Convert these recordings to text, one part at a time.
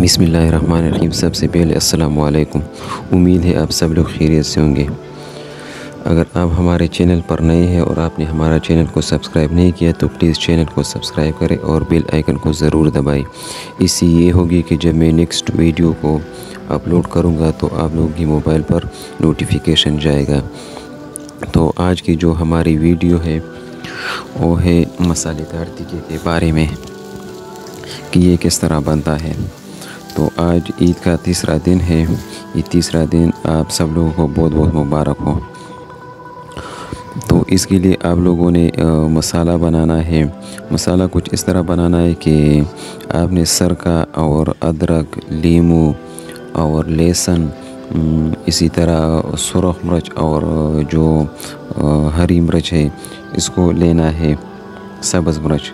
बिसमीम सबसे पहले अस्सलाम वालेकुम उम्मीद है आप सब लोग खैरियत से होंगे। अगर आप हमारे चैनल पर नए हैं और आपने हमारा चैनल को सब्सक्राइब नहीं किया तो प्लीज़ चैनल को सब्सक्राइब करें और बेल आइकन को ज़रूर दबाएँ। इससे ये होगी कि जब मैं नेक्स्ट वीडियो को अपलोड करूँगा तो आप लोगों की मोबाइल पर नोटिफिकेशन जाएगा। तो आज की जो हमारी वीडियो है, वो है मसालेदार टिक्के के बारे में, कि ये किस तरह बनता है। तो आज ईद का तीसरा दिन है। ये तीसरा दिन आप सब लोगों को बहुत बहुत मुबारक हो। तो इसके लिए आप लोगों ने आ, मसाला बनाना है। मसाला कुछ इस तरह बनाना है कि आपने सरका और अदरक लीमू और लहसुन इसी तरह सुरख मिर्च और जो हरी मिर्च है इसको लेना है सब्ज़ मिर्च।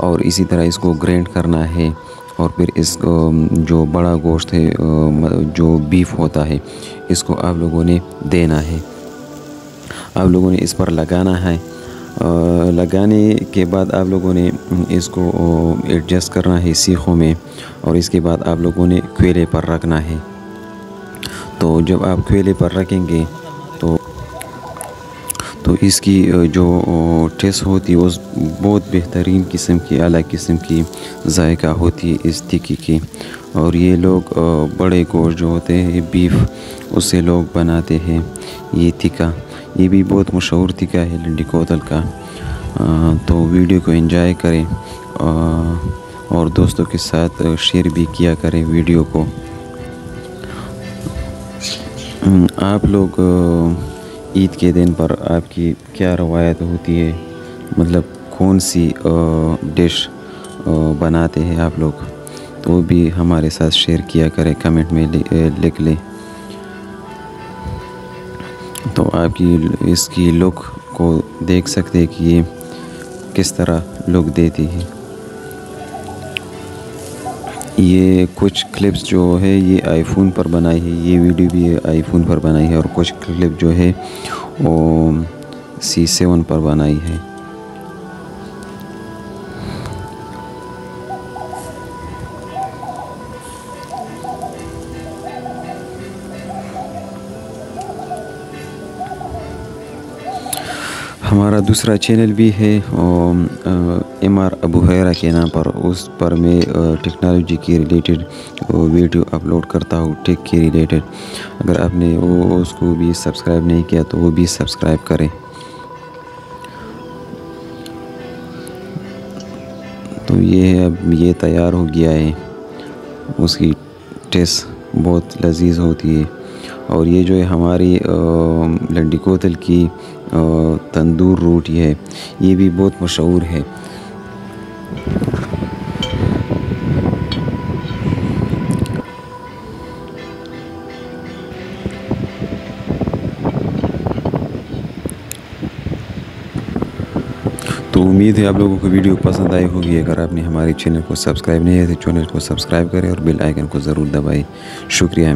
और इसी तरह इसको ग्राइंड करना है। और फिर इस जो बड़ा गोश्त है जो बीफ होता है, इसको आप लोगों ने देना है। आप लोगों ने इस पर लगाना है। लगाने के बाद आप लोगों ने इसको एडजस्ट करना है सीखों में और इसके बाद आप लोगों ने क्वेले पर रखना है। तो जब आप क्वेले पर रखेंगे तो इसकी जो टेस्ट होती है वो बहुत बेहतरीन किस्म की अलग किस्म की जायका होती है इस टिक्की की। और ये लोग बड़े गोश्त जो होते हैं बीफ उससे लोग बनाते हैं, ये टिक्का। ये भी बहुत मशहूर टिक्का है लंडी कोतल का। तो वीडियो को एंजॉय करें और दोस्तों के साथ शेयर भी किया करें वीडियो को। आप लोग ईद के दिन पर आपकी क्या रवायत होती है? मतलब कौन सी डिश बनाते हैं आप लोग? तो भी हमारे साथ शेयर किया करें, कमेंट में लिख लें। तो आपकी इसकी लुक को देख सकते हैं कि ये किस तरह लुक देती है। ये कुछ क्लिप्स जो है, ये आईफोन पर बनाई है, ये वीडियो भी आईफोन पर बनाई है और कुछ क्लिप जो है, वो सी सेवन पर बनाई है। हमारा दूसरा चैनल भी है एम आर अबू हैरा के नाम पर, उस पर मैं टेक्नोलॉजी के रिलेटेड वीडियो अपलोड करता हूँ टेक के रिलेटेड अगर आपने वो, उसको भी सब्सक्राइब नहीं किया तो वो भी सब्सक्राइब करें। तो ये अब ये तैयार हो गया है। उसकी टेस्ट बहुत लजीज होती है। और ये जो है हमारी लंडी कोतल की तंदूर रोटी है, ये भी बहुत मशहूर है। तो उम्मीद है आप लोगों को वीडियो पसंद आई होगी। अगर आपने हमारे चैनल को सब्सक्राइब नहीं है तो चैनल को सब्सक्राइब करें और बेल आइकन को ज़रूर दबाएँ। शुक्रिया।